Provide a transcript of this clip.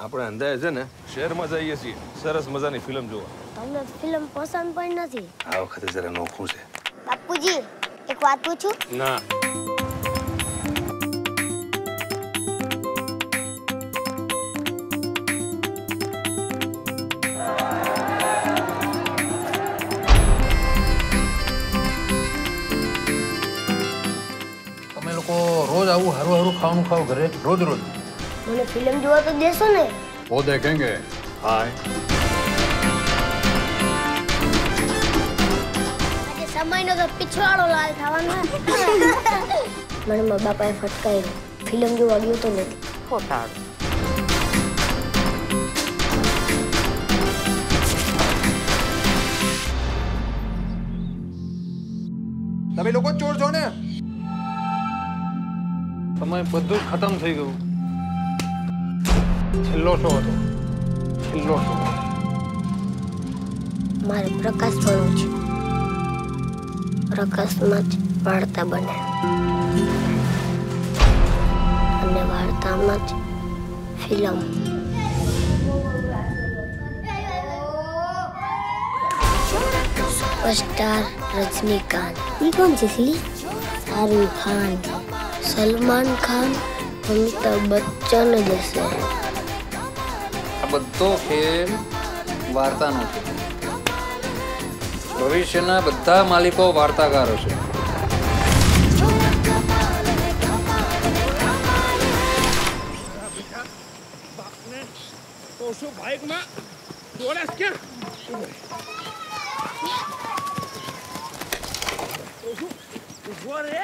આપણે અંદાજે છે ને શહેરમાં જઈએ છીએ. સરસ મજાની ફિલ્મ જોવા. તમને ફિલ્મ પસંદ પણ નથી. આ વખતે જરા નોખું છે. બાપુજી એક વાત પૂછું? ના. તમે લોકો રોજ આવું હારું હારું ખાવાનું ખાવ ઘરે રોજ રોજ મને ફિલ્મ જોવા તો દેશો ને. વો દેખેંગે. હાય સમયનો તો પીછવાડો લાલ થવાનો મને મારા બાપાએ ફટકાર્યો. ફિલ્મ જોવા ગયો તો નથી. ખોટાડો તમે લોકો ચોર છો ને? સમય બધું ખતમ થઈ ગયું. છેલ્લો શો હતો છેલ્લો શો મારે પ્રકાશ ભણવું છે પ્રકાશમાં જ વાર્તા બને અને વાર્તામાં જ ફિલ્મ સુપરસ્ટાર રજનીકાંત ये कौन सी सिली शाहरुख खान સલમાન ખાન અમિતાભ બચ્ચન જ હશે આ બધો ખેલ વાર્તાનો છે. ભવિષ્યના બધા માલિકો વાર્તાકારો છે. શું બાઇકમાં દોડે ક્યાં ઊભો રે.